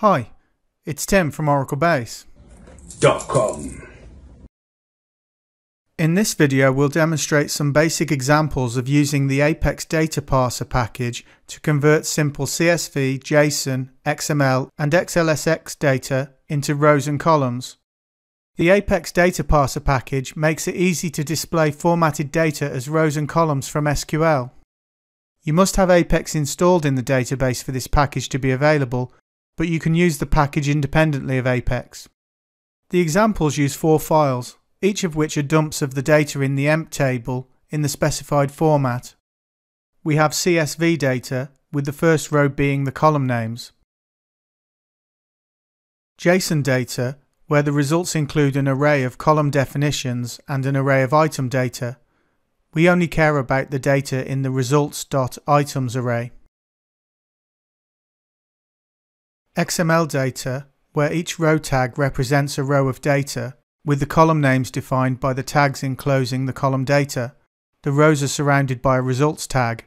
Hi, it's Tim from Oracle Base. In this video we'll demonstrate some basic examples of using the Apex Data Parser package to convert simple CSV, JSON, XML and XLSX data into rows and columns. The Apex Data Parser package makes it easy to display formatted data as rows and columns from SQL. You must have Apex installed in the database for this package to be available, but you can use the package independently of Apex. The examples use four files, each of which are dumps of the data in the emp table in the specified format. We have CSV data, with the first row being the column names. JSON data, where the results include an array of column definitions and an array of item data. We only care about the data in the results.items array. XML data, where each row tag represents a row of data, with the column names defined by the tags enclosing the column data. The rows are surrounded by a results tag.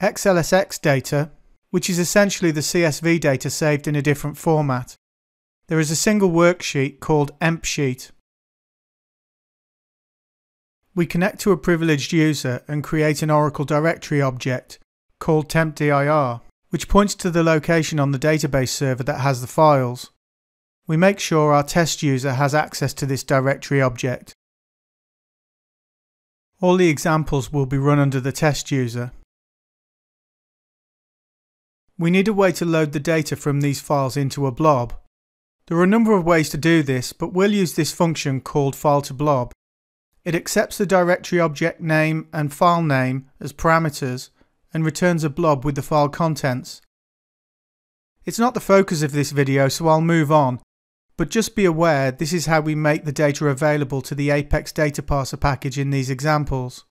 XLSX data, which is essentially the CSV data saved in a different format. There is a single worksheet called EMP sheet. We connect to a privileged user and create an Oracle directory object called tempdir which points to the location on the database server that has the files. We make sure our test user has access to this directory object. All the examples will be run under the test user. We need a way to load the data from these files into a blob. There are a number of ways to do this, but we'll use this function called file to blob. It accepts the directory object name and file name as parameters and returns a blob with the file contents. It's not the focus of this video so I'll move on, but just be aware this is how we make the data available to the Apex Data Parser package in these examples.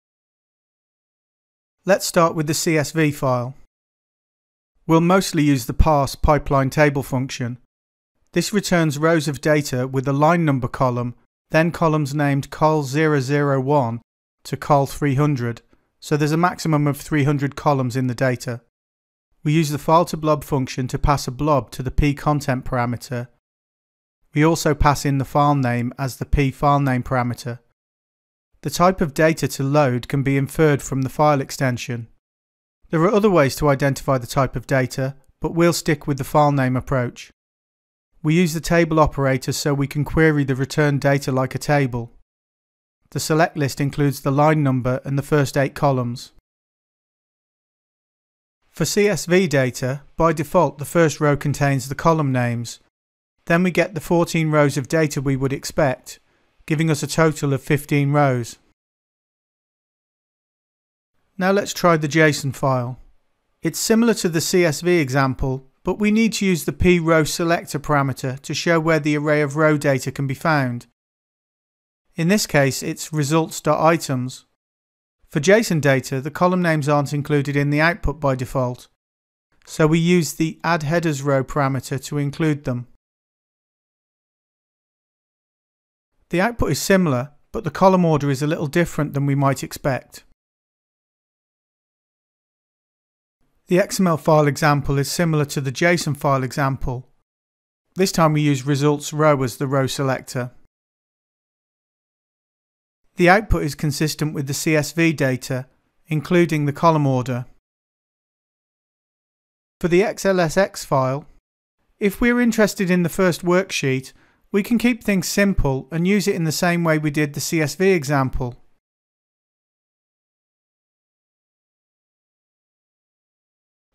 Let's start with the CSV file. We'll mostly use the parse pipeline table function. This returns rows of data with a line number column, then columns named col001 to col300 so there's a maximum of 300 columns in the data. We use the file to blob function to pass a blob to the p content parameter. We also pass in the file name as the p file name parameter. The type of data to load can be inferred from the file extension. There are other ways to identify the type of data, but we'll stick with the file name approach. We use the table operator so we can query the returned data like a table. The select list includes the line number and the first eight columns. For CSV data, by default the first row contains the column names. Then we get the 14 rows of data we would expect, giving us a total of 15 rows. Now let's try the JSON file. It's similar to the CSV example, but we need to use the p row selector parameter to show where the array of row data can be found. In this case, it's results.items. For JSON data, the column names aren't included in the output by default, so we use the add headers row parameter to include them. The output is similar, but the column order is a little different than we might expect. The XML file example is similar to the JSON file example. This time we use results row as the row selector. The output is consistent with the CSV data, including the column order. For the XLSX file, if we're interested in the first worksheet, we can keep things simple and use it in the same way we did the CSV example.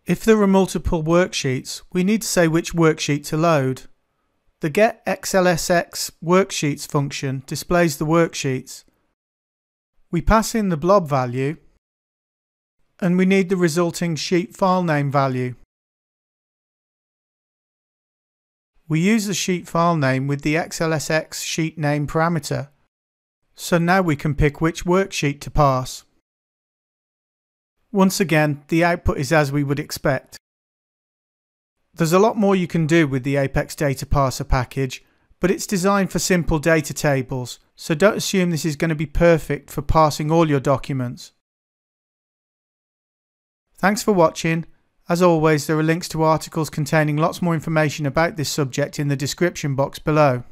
If there are multiple worksheets, we need to say which worksheet to load. The getXLSX worksheets function displays the worksheets, we pass in the blob value and we need the resulting sheet file name value. We use the sheet file name with the XLSX sheet name parameter. So now we can pick which worksheet to pass. Once again, the output is as we would expect. There's a lot more you can do with the Apex Data Parser package, but it's designed for simple data tables, so don't assume this is going to be perfect for parsing all your documents. Thanks for watching. As always, there are links to articles containing lots more information about this subject in the description box below.